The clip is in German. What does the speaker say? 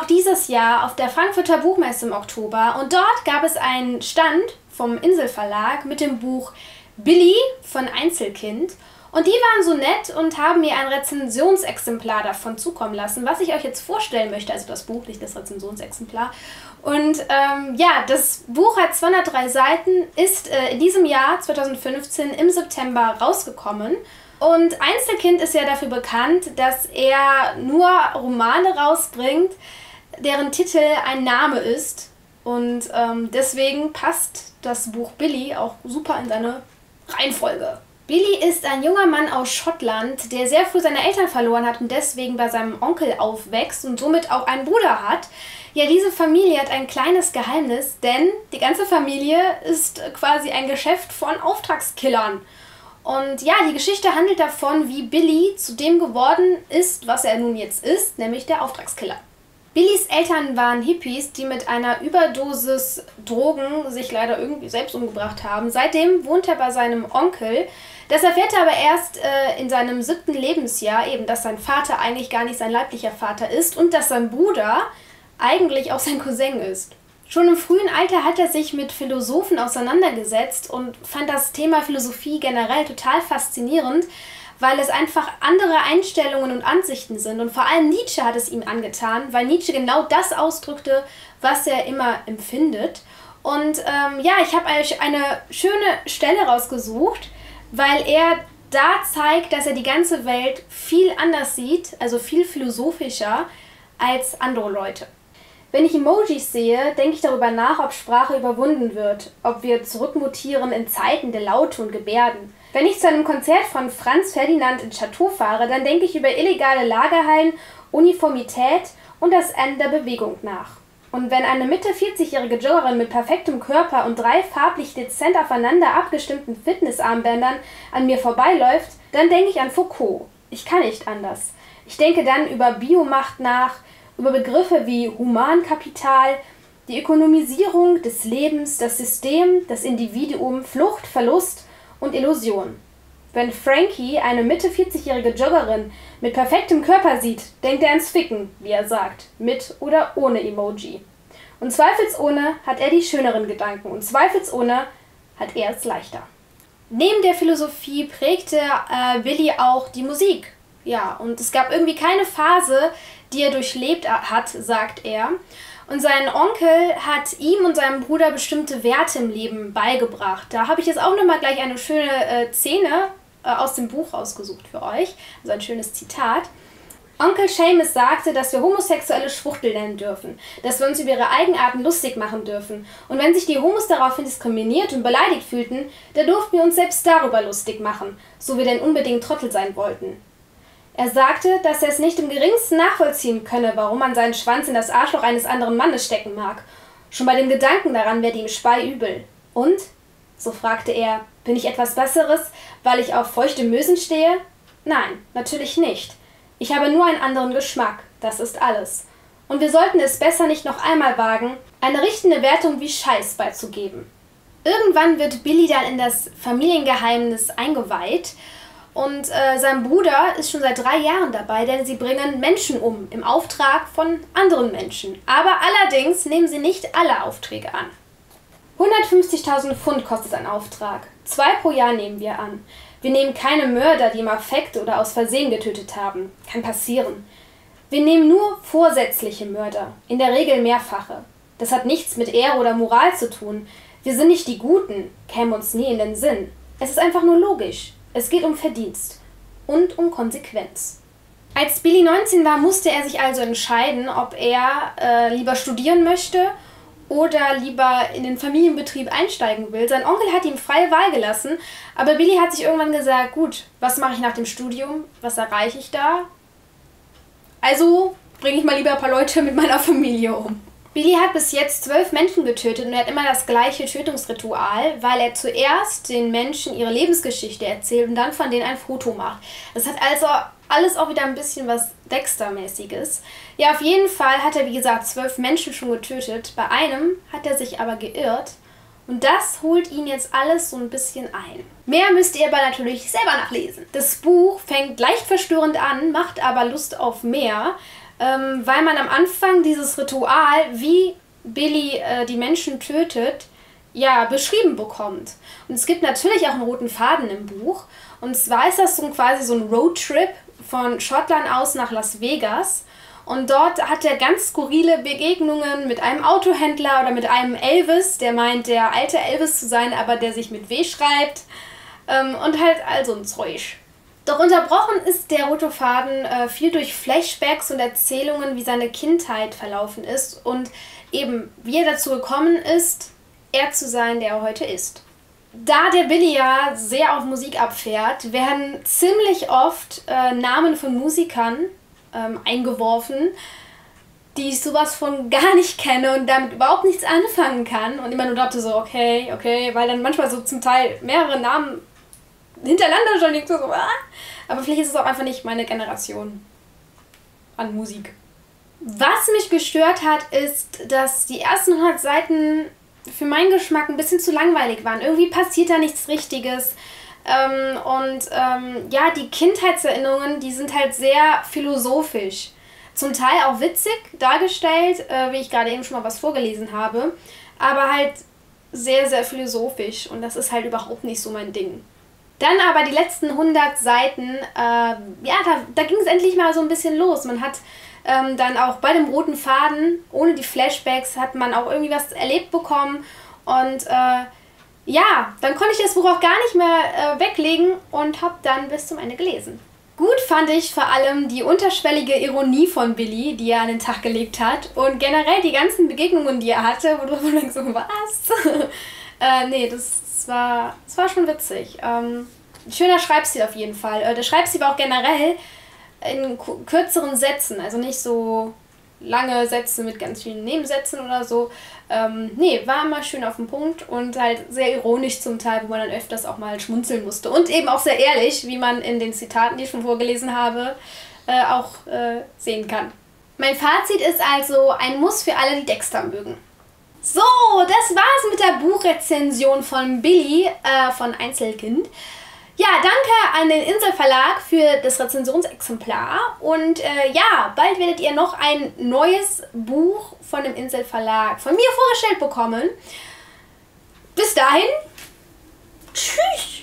auch dieses Jahr auf der Frankfurter Buchmesse im Oktober und dort gab es einen Stand vom Inselverlag mit dem Buch Billy von Einzelkind. Und die waren so nett und haben mir ein Rezensionsexemplar davon zukommen lassen, was ich euch jetzt vorstellen möchte. Also das Buch, nicht das Rezensionsexemplar. Und ähm, ja, das Buch hat 203 Seiten, ist äh, in diesem Jahr 2015 im September rausgekommen. Und Einzelkind ist ja dafür bekannt, dass er nur Romane rausbringt, deren Titel ein Name ist. Und ähm, deswegen passt das Buch Billy auch super in seine Reihenfolge. Billy ist ein junger Mann aus Schottland, der sehr früh seine Eltern verloren hat und deswegen bei seinem Onkel aufwächst und somit auch einen Bruder hat. Ja, diese Familie hat ein kleines Geheimnis, denn die ganze Familie ist quasi ein Geschäft von Auftragskillern. Und ja, die Geschichte handelt davon, wie Billy zu dem geworden ist, was er nun jetzt ist, nämlich der Auftragskiller. Billys Eltern waren Hippies, die mit einer Überdosis Drogen sich leider irgendwie selbst umgebracht haben. Seitdem wohnt er bei seinem Onkel. Das erfährt er aber erst äh, in seinem siebten Lebensjahr, eben, dass sein Vater eigentlich gar nicht sein leiblicher Vater ist und dass sein Bruder eigentlich auch sein Cousin ist. Schon im frühen Alter hat er sich mit Philosophen auseinandergesetzt und fand das Thema Philosophie generell total faszinierend, weil es einfach andere Einstellungen und Ansichten sind. Und vor allem Nietzsche hat es ihm angetan, weil Nietzsche genau das ausdrückte, was er immer empfindet. Und ähm, ja, ich habe euch eine schöne Stelle rausgesucht, weil er da zeigt, dass er die ganze Welt viel anders sieht, also viel philosophischer als andere Leute. Wenn ich Emojis sehe, denke ich darüber nach, ob Sprache überwunden wird, ob wir zurückmutieren in Zeiten der Laute und Gebärden. Wenn ich zu einem Konzert von Franz Ferdinand in Chateau fahre, dann denke ich über illegale Lagerhallen, Uniformität und das Ende der Bewegung nach. Und wenn eine Mitte 40-jährige Joggerin mit perfektem Körper und drei farblich dezent aufeinander abgestimmten Fitnessarmbändern an mir vorbeiläuft, dann denke ich an Foucault. Ich kann nicht anders. Ich denke dann über Biomacht nach, über Begriffe wie Humankapital, die Ökonomisierung des Lebens, das System, das Individuum, Flucht, Verlust und Illusion. Wenn Frankie eine Mitte 40-jährige Joggerin mit perfektem Körper sieht, denkt er ans Ficken, wie er sagt, mit oder ohne Emoji. Und zweifelsohne hat er die schöneren Gedanken und zweifelsohne hat er es leichter. Neben der Philosophie prägte äh, Billy auch die Musik. Ja, und es gab irgendwie keine Phase, die er durchlebt hat, sagt er. Und sein Onkel hat ihm und seinem Bruder bestimmte Werte im Leben beigebracht. Da habe ich jetzt auch nochmal gleich eine schöne äh, Szene äh, aus dem Buch rausgesucht für euch. Also ein schönes Zitat. Onkel Seamus sagte, dass wir Homosexuelle Schwuchtel nennen dürfen, dass wir uns über ihre Eigenarten lustig machen dürfen. Und wenn sich die Homos daraufhin diskriminiert und beleidigt fühlten, dann durften wir uns selbst darüber lustig machen, so wir denn unbedingt Trottel sein wollten. Er sagte, dass er es nicht im geringsten nachvollziehen könne, warum man seinen Schwanz in das Arschloch eines anderen Mannes stecken mag. Schon bei dem Gedanken daran werde ihm Spei übel. Und? So fragte er, bin ich etwas Besseres, weil ich auf feuchte Mösen stehe? Nein, natürlich nicht. Ich habe nur einen anderen Geschmack, das ist alles. Und wir sollten es besser nicht noch einmal wagen, eine richtende Wertung wie Scheiß beizugeben. Irgendwann wird Billy dann in das Familiengeheimnis eingeweiht und äh, sein Bruder ist schon seit drei Jahren dabei, denn sie bringen Menschen um im Auftrag von anderen Menschen. Aber allerdings nehmen sie nicht alle Aufträge an. 150.000 Pfund kostet ein Auftrag. Zwei pro Jahr nehmen wir an. Wir nehmen keine Mörder, die im Affekt oder aus Versehen getötet haben. Kann passieren. Wir nehmen nur vorsätzliche Mörder, in der Regel mehrfache. Das hat nichts mit Ehre oder Moral zu tun. Wir sind nicht die Guten, käme uns nie in den Sinn. Es ist einfach nur logisch. Es geht um Verdienst und um Konsequenz. Als Billy 19 war, musste er sich also entscheiden, ob er äh, lieber studieren möchte oder lieber in den Familienbetrieb einsteigen will. Sein Onkel hat ihm freie Wahl gelassen, aber Billy hat sich irgendwann gesagt, gut, was mache ich nach dem Studium? Was erreiche ich da? Also bringe ich mal lieber ein paar Leute mit meiner Familie um. Billy hat bis jetzt zwölf Menschen getötet und er hat immer das gleiche Tötungsritual, weil er zuerst den Menschen ihre Lebensgeschichte erzählt und dann von denen ein Foto macht. Das hat also alles auch wieder ein bisschen was Dexter-mäßiges. Ja, auf jeden Fall hat er, wie gesagt, zwölf Menschen schon getötet. Bei einem hat er sich aber geirrt. Und das holt ihn jetzt alles so ein bisschen ein. Mehr müsst ihr aber natürlich selber nachlesen. Das Buch fängt leicht verstörend an, macht aber Lust auf mehr ähm, weil man am Anfang dieses Ritual, wie Billy äh, die Menschen tötet, ja, beschrieben bekommt. Und es gibt natürlich auch einen roten Faden im Buch. Und zwar ist das so quasi so ein Roadtrip von Schottland aus nach Las Vegas. Und dort hat er ganz skurrile Begegnungen mit einem Autohändler oder mit einem Elvis, der meint, der alte Elvis zu sein, aber der sich mit W schreibt. Ähm, und halt all so ein Zeug. Doch unterbrochen ist der rote Faden äh, viel durch Flashbacks und Erzählungen, wie seine Kindheit verlaufen ist und eben wie er dazu gekommen ist, er zu sein, der er heute ist. Da der Billy ja sehr auf Musik abfährt, werden ziemlich oft äh, Namen von Musikern ähm, eingeworfen, die ich sowas von gar nicht kenne und damit überhaupt nichts anfangen kann. Und immer nur dachte so, okay, okay, weil dann manchmal so zum Teil mehrere Namen hintereinander schon liegt. So, ah. Aber vielleicht ist es auch einfach nicht meine Generation an Musik. Was mich gestört hat, ist, dass die ersten 100 Seiten für meinen Geschmack ein bisschen zu langweilig waren. Irgendwie passiert da nichts Richtiges. Ähm, und ähm, ja, die Kindheitserinnerungen, die sind halt sehr philosophisch. Zum Teil auch witzig dargestellt, äh, wie ich gerade eben schon mal was vorgelesen habe. Aber halt sehr, sehr philosophisch. Und das ist halt überhaupt nicht so mein Ding. Dann aber die letzten 100 Seiten, äh, ja, da, da ging es endlich mal so ein bisschen los. Man hat ähm, dann auch bei dem roten Faden, ohne die Flashbacks, hat man auch irgendwie was erlebt bekommen. Und äh, ja, dann konnte ich das Buch auch gar nicht mehr äh, weglegen und habe dann bis zum Ende gelesen. Gut fand ich vor allem die unterschwellige Ironie von Billy, die er an den Tag gelegt hat. Und generell die ganzen Begegnungen, die er hatte, wo du denkst, so, was? Äh, nee, das, das, war, das war schon witzig. Ähm, schöner Schreibstil auf jeden Fall. Äh, der Schreibstil war auch generell in kürzeren Sätzen, also nicht so lange Sätze mit ganz vielen Nebensätzen oder so. Ähm, nee, war immer schön auf den Punkt und halt sehr ironisch zum Teil, wo man dann öfters auch mal schmunzeln musste. Und eben auch sehr ehrlich, wie man in den Zitaten, die ich schon vorgelesen habe, äh, auch äh, sehen kann. Mein Fazit ist also ein Muss für alle, die Dexter mögen. So, das war's mit der Buchrezension von Billy äh, von Einzelkind. Ja, danke an den Inselverlag für das Rezensionsexemplar. Und äh, ja, bald werdet ihr noch ein neues Buch von dem Inselverlag von mir vorgestellt bekommen. Bis dahin, tschüss.